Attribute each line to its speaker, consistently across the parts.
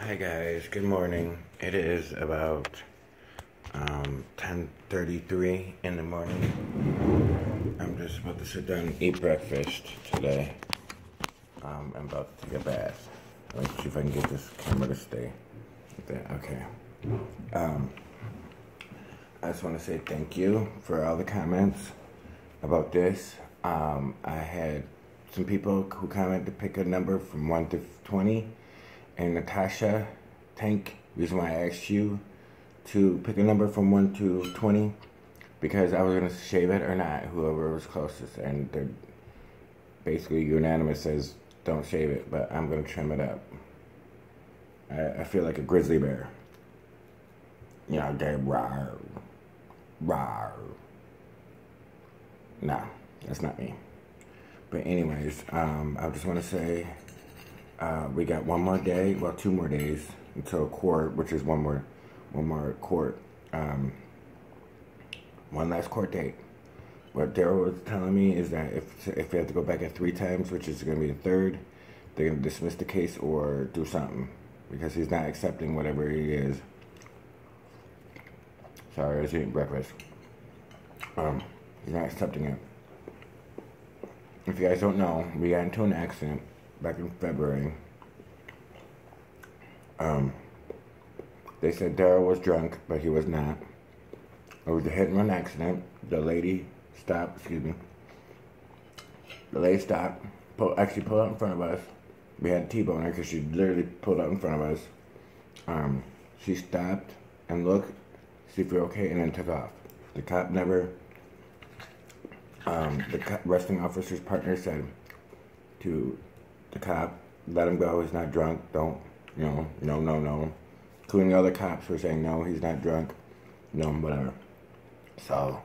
Speaker 1: Hi guys, good morning. It is about um, 10.33 in the morning. I'm just about to sit down and eat breakfast today. Um, I'm about to take a bath. Let's see if I can get this camera to stay. Okay. Um, I just want to say thank you for all the comments about this. Um, I had some people who commented to pick a number from 1 to 20 and Natasha Tank, reason why I asked you to pick a number from 1 to 20 because I was going to shave it or not, whoever was closest. And they're basically unanimous says don't shave it, but I'm going to trim it up. I, I feel like a grizzly bear. You know, they rawr, rawr. No, that's not me. But anyways, um, I just want to say uh, we got one more day, well, two more days until court, which is one more, one more court, um, one last court date. What Daryl was telling me is that if if we have to go back at three times, which is going to be the third, they're going to dismiss the case or do something because he's not accepting whatever he is. Sorry, I was eating breakfast. Um, he's not accepting it. If you guys don't know, we got into an accident back in February. Um, they said Daryl was drunk, but he was not. It was a hit and run accident. The lady stopped, excuse me. The lady stopped, pull, actually pulled out in front of us. We had T-bone her because she literally pulled out in front of us. Um, she stopped and looked, see if we're okay, and then took off. The cop never, um, the arresting officer's partner said to the cop, let him go, he's not drunk, don't, you know, no, no, no. Including the other cops were saying, no, he's not drunk, no, whatever. So,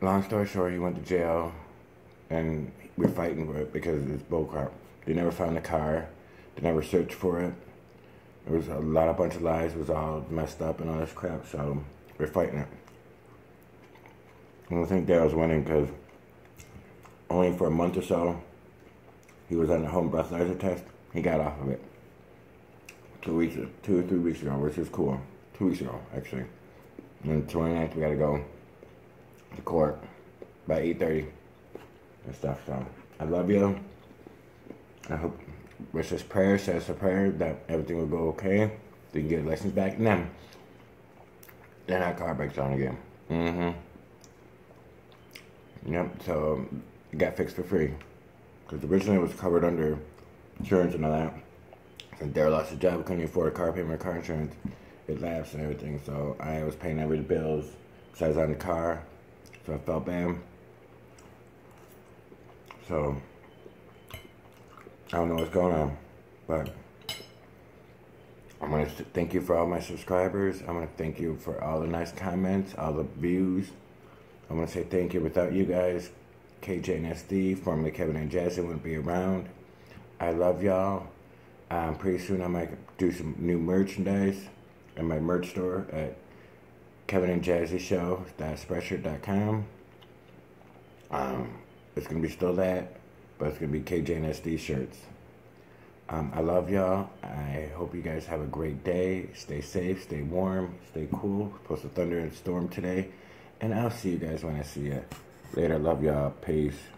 Speaker 1: long story short, he went to jail, and we're fighting for it because it's bullcrap. They never found the car, they never searched for it. There was a lot of bunch of lies, it was all messed up and all this crap, so we're fighting it. I think Daryl's winning because only for a month or so, he was on the home breathalyzer test. He got off of it two weeks, two or three weeks ago, which is cool. Two weeks ago, actually. And 29th, we got to go to court by 8.30 and stuff. So, I love you. I hope, wish this prayer, says a prayer that everything will go okay. They can get a license back. And then, then our car breaks down again. Mm-hmm. Yep, so it got fixed for free. Because originally it was covered under insurance and all that. And Daryl lost his job, couldn't afford a car payment, car insurance. It lapsed and everything. So I was paying every bills besides on the car. So I felt bad. So I don't know what's going on. But I'm to thank you for all my subscribers. I'm to thank you for all the nice comments, all the views. I'm to say thank you. Without you guys, KJ and SD, formerly Kevin and Jazzy, wouldn't be around. I love y'all. Um, pretty soon I might do some new merchandise in my merch store at Kevin and Jazzy Show Spreadshirt.com. Um, it's gonna be still that, but it's gonna be KJ and SD shirts. Um, I love y'all. I hope you guys have a great day. Stay safe, stay warm, stay cool. Supposed to thunder and storm today. And I'll see you guys when I see you. Later. Love y'all. Peace.